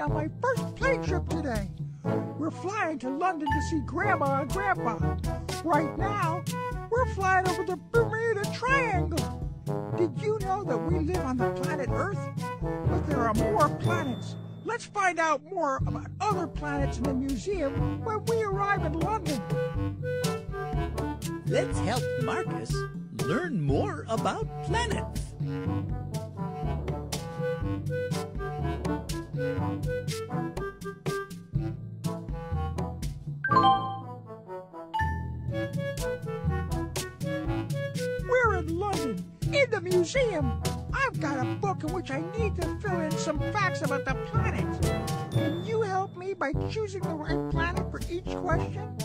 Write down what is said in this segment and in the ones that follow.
on my first plane trip today. We're flying to London to see Grandma and Grandpa. Right now, we're flying over the Bermuda Triangle. Did you know that we live on the planet Earth? But there are more planets. Let's find out more about other planets in the museum when we arrive in London. Let's help Marcus learn more about planets. We're in London, in the museum. I've got a book in which I need to fill in some facts about the planet. Can you help me by choosing the right planet for each question?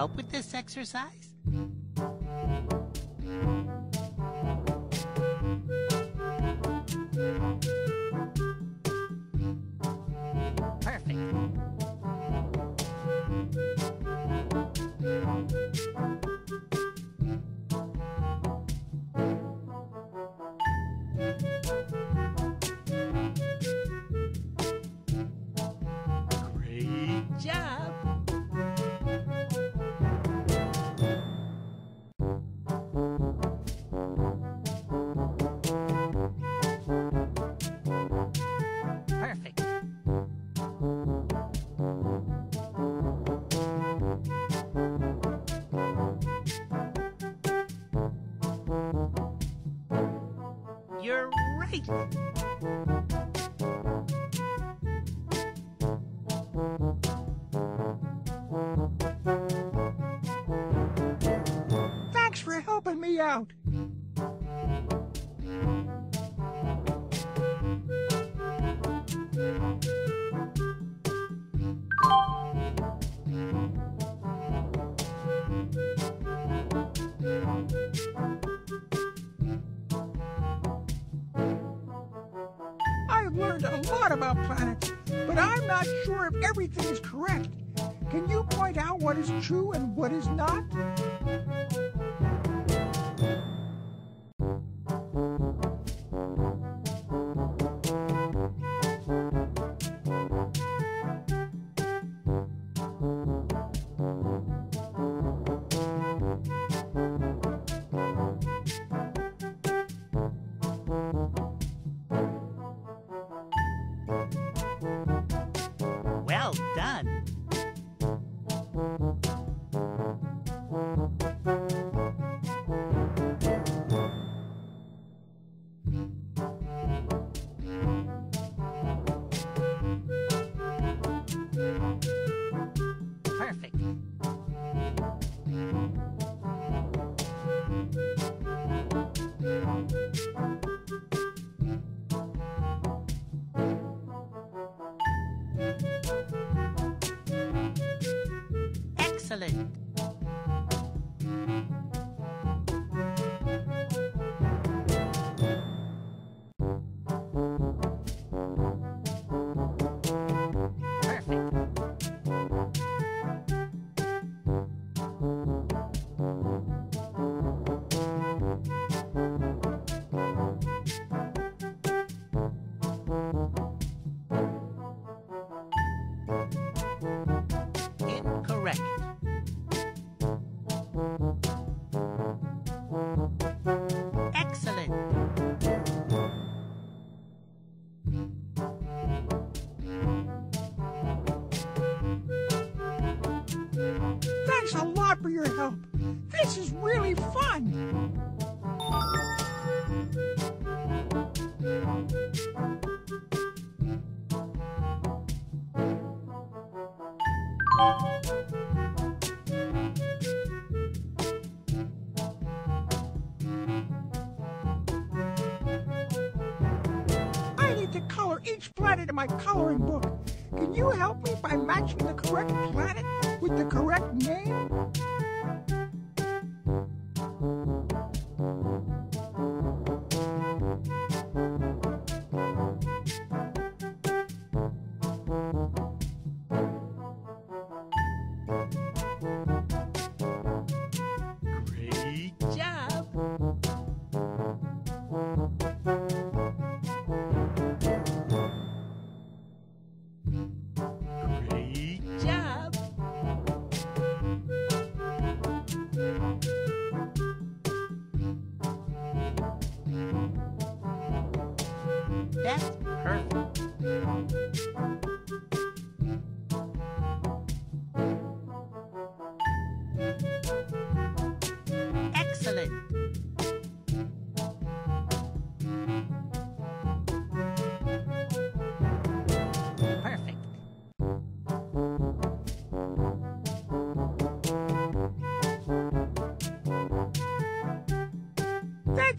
Help with this exercise? You're I'm not sure if everything is correct. Can you point out what is true and what is not? Excellent. Lot for your help. This is really fun. for each planet in my coloring book. Can you help me by matching the correct planet with the correct name?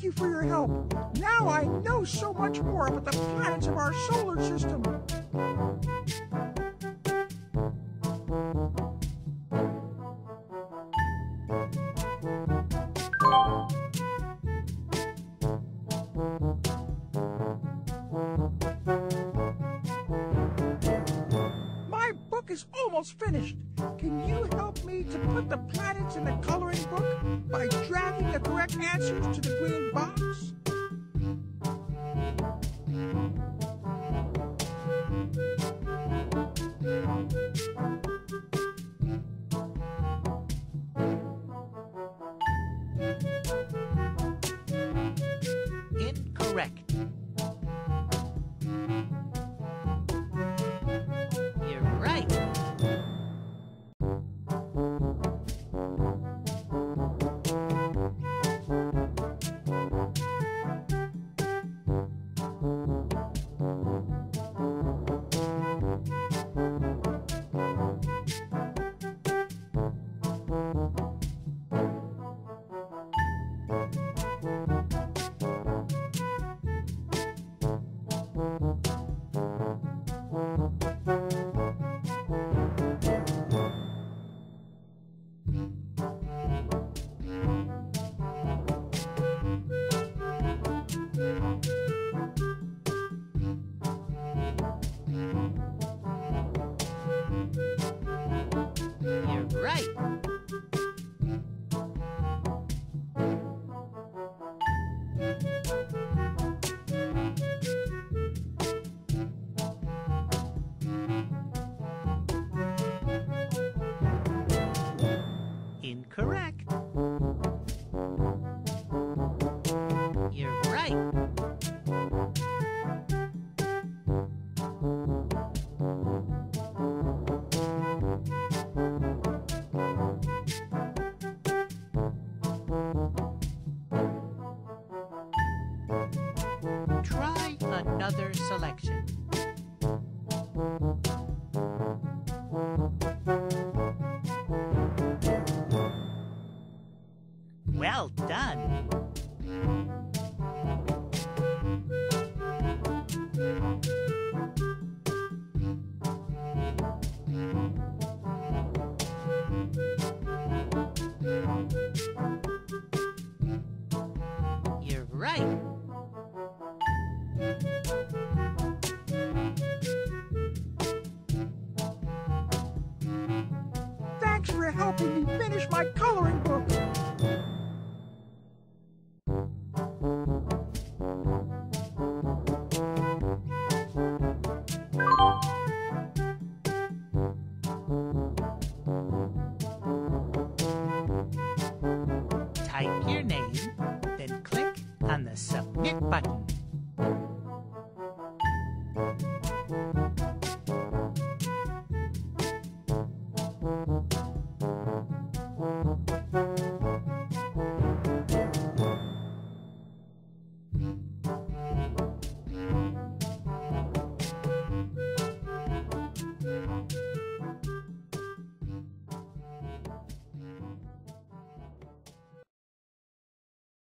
Thank you for your help. Now I know so much more about the planets of our solar system. My book is almost finished. Can you Incorrect. You're right. Try another selection. done.